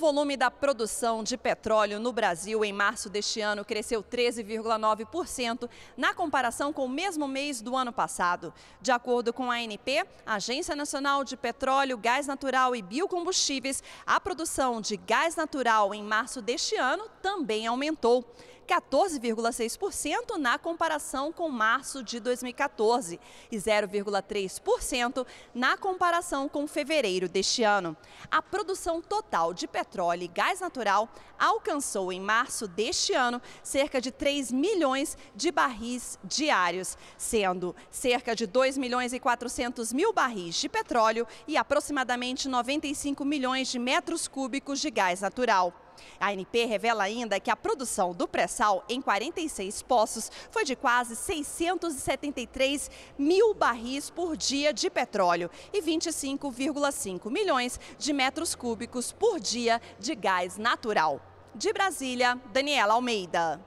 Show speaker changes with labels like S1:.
S1: volume da produção de petróleo no Brasil em março deste ano cresceu 13,9% na comparação com o mesmo mês do ano passado. De acordo com a ANP, Agência Nacional de Petróleo, Gás Natural e Biocombustíveis, a produção de gás natural em março deste ano também aumentou. 14,6% na comparação com março de 2014 e 0,3% na comparação com fevereiro deste ano. A produção total de petróleo e gás natural alcançou em março deste ano cerca de 3 milhões de barris diários, sendo cerca de 2 milhões e 400 mil barris de petróleo e aproximadamente 95 milhões de metros cúbicos de gás natural. A ANP revela ainda que a produção do pré-sal em 46 poços foi de quase 673 mil barris por dia de petróleo e 25,5 milhões de metros cúbicos por dia de gás natural. De Brasília, Daniela Almeida.